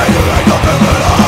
I do like a